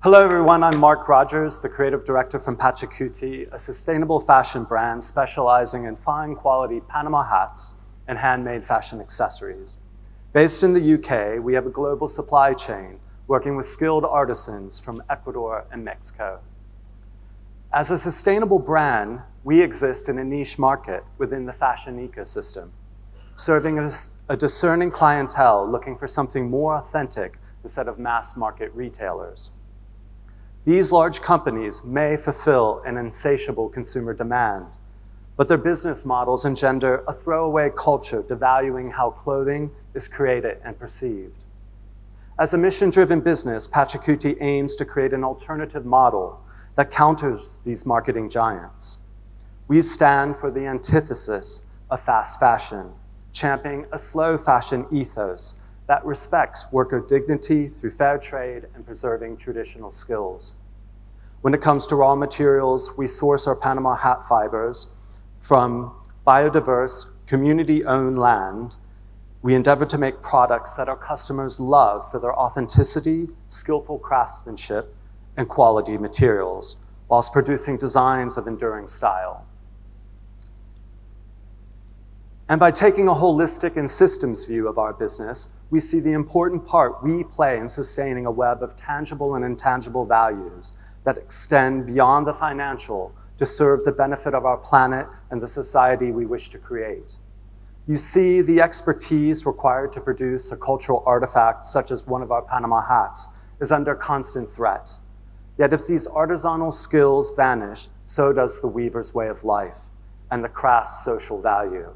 Hello, everyone. I'm Mark Rogers, the creative director from Pachacuti, a sustainable fashion brand specializing in fine quality Panama hats and handmade fashion accessories. Based in the UK, we have a global supply chain working with skilled artisans from Ecuador and Mexico. As a sustainable brand, we exist in a niche market within the fashion ecosystem, serving a discerning clientele looking for something more authentic instead of mass market retailers. These large companies may fulfill an insatiable consumer demand, but their business models engender a throwaway culture devaluing how clothing is created and perceived. As a mission-driven business, Pachacuti aims to create an alternative model that counters these marketing giants. We stand for the antithesis of fast fashion, championing a slow fashion ethos that respects worker dignity through fair trade and preserving traditional skills. When it comes to raw materials, we source our Panama hat fibers from biodiverse, community-owned land. We endeavor to make products that our customers love for their authenticity, skillful craftsmanship, and quality materials, whilst producing designs of enduring style. And by taking a holistic and systems view of our business, we see the important part we play in sustaining a web of tangible and intangible values that extend beyond the financial to serve the benefit of our planet and the society we wish to create. You see the expertise required to produce a cultural artifact such as one of our Panama hats is under constant threat. Yet if these artisanal skills vanish, so does the weaver's way of life and the craft's social value.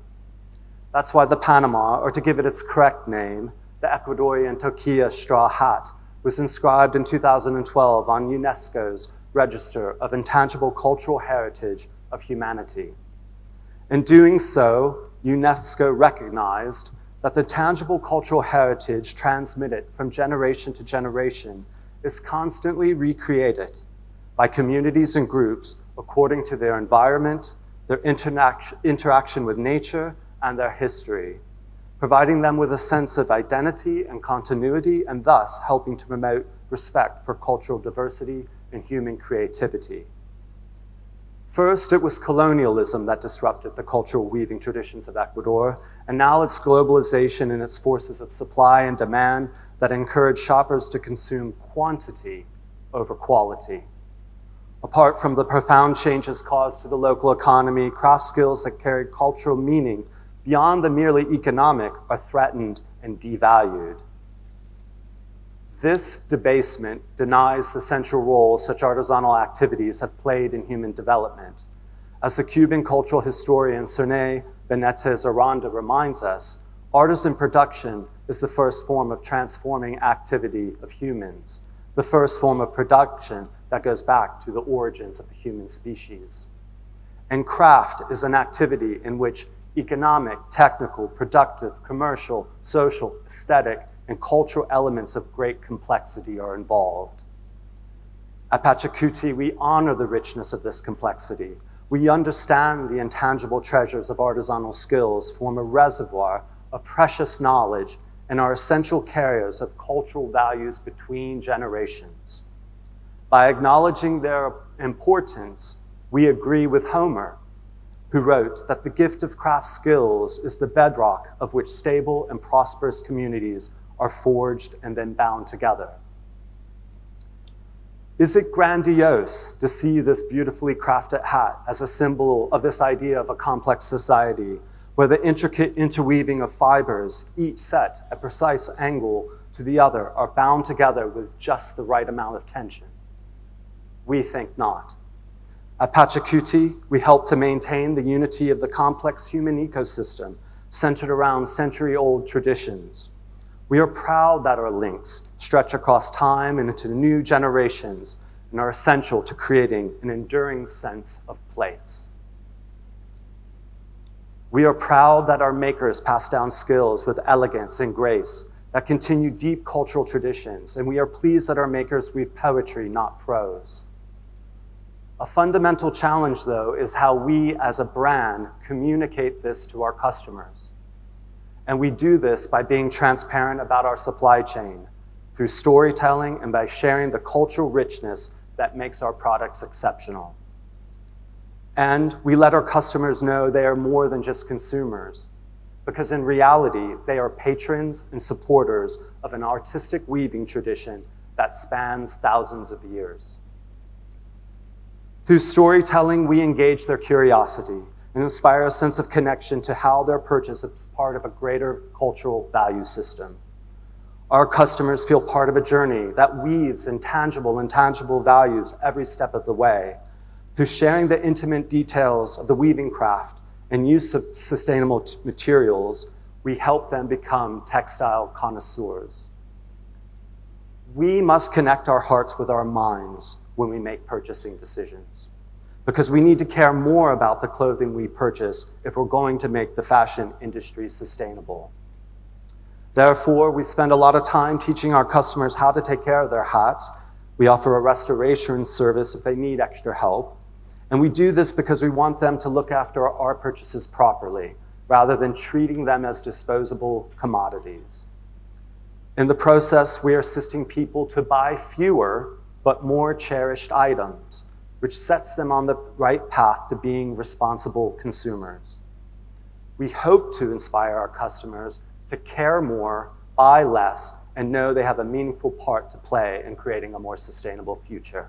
That's why the Panama, or to give it its correct name, the Ecuadorian Toquilla straw hat, was inscribed in 2012 on UNESCO's Register of Intangible Cultural Heritage of Humanity. In doing so, UNESCO recognized that the tangible cultural heritage transmitted from generation to generation is constantly recreated by communities and groups according to their environment, their interaction with nature, and their history, providing them with a sense of identity and continuity, and thus helping to promote respect for cultural diversity and human creativity. First, it was colonialism that disrupted the cultural weaving traditions of Ecuador, and now it's globalization and its forces of supply and demand that encourage shoppers to consume quantity over quality. Apart from the profound changes caused to the local economy, craft skills that carry cultural meaning beyond the merely economic are threatened and devalued. This debasement denies the central role such artisanal activities have played in human development. As the Cuban cultural historian Cerne Benitez Aranda reminds us, artisan production is the first form of transforming activity of humans, the first form of production that goes back to the origins of the human species. And craft is an activity in which economic, technical, productive, commercial, social, aesthetic, and cultural elements of great complexity are involved. At Pachacuti, we honor the richness of this complexity. We understand the intangible treasures of artisanal skills form a reservoir of precious knowledge and are essential carriers of cultural values between generations. By acknowledging their importance, we agree with Homer who wrote that the gift of craft skills is the bedrock of which stable and prosperous communities are forged and then bound together. Is it grandiose to see this beautifully crafted hat as a symbol of this idea of a complex society where the intricate interweaving of fibers, each set at precise angle to the other, are bound together with just the right amount of tension? We think not. At Pachacuti, we help to maintain the unity of the complex human ecosystem centered around century-old traditions. We are proud that our links stretch across time and into new generations and are essential to creating an enduring sense of place. We are proud that our makers pass down skills with elegance and grace that continue deep cultural traditions, and we are pleased that our makers weave poetry, not prose. A fundamental challenge, though, is how we as a brand communicate this to our customers. And we do this by being transparent about our supply chain, through storytelling and by sharing the cultural richness that makes our products exceptional. And we let our customers know they are more than just consumers, because in reality, they are patrons and supporters of an artistic weaving tradition that spans thousands of years. Through storytelling, we engage their curiosity and inspire a sense of connection to how their purchase is part of a greater cultural value system. Our customers feel part of a journey that weaves intangible and tangible values every step of the way. Through sharing the intimate details of the weaving craft and use of sustainable materials, we help them become textile connoisseurs. We must connect our hearts with our minds when we make purchasing decisions because we need to care more about the clothing we purchase if we're going to make the fashion industry sustainable. Therefore, we spend a lot of time teaching our customers how to take care of their hats. We offer a restoration service if they need extra help. And we do this because we want them to look after our purchases properly, rather than treating them as disposable commodities. In the process, we are assisting people to buy fewer but more cherished items, which sets them on the right path to being responsible consumers. We hope to inspire our customers to care more, buy less, and know they have a meaningful part to play in creating a more sustainable future.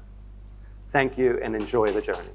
Thank you and enjoy the journey.